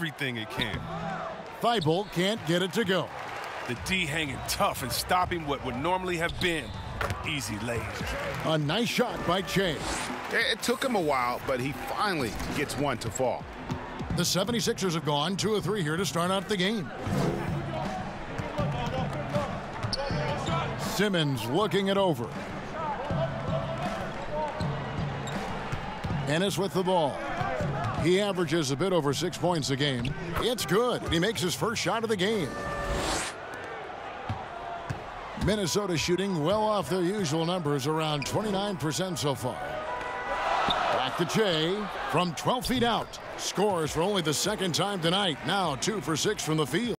everything it can. Thibault can't get it to go. The D hanging tough and stopping what would normally have been easy lays. A nice shot by Che. It took him a while, but he finally gets one to fall. The 76ers have gone 2 or 3 here to start out the game. Simmons looking it over. Ennis with the ball. He averages a bit over six points a game. It's good. He makes his first shot of the game. Minnesota shooting well off their usual numbers, around 29% so far. Back to Jay from 12 feet out. Scores for only the second time tonight. Now two for six from the field.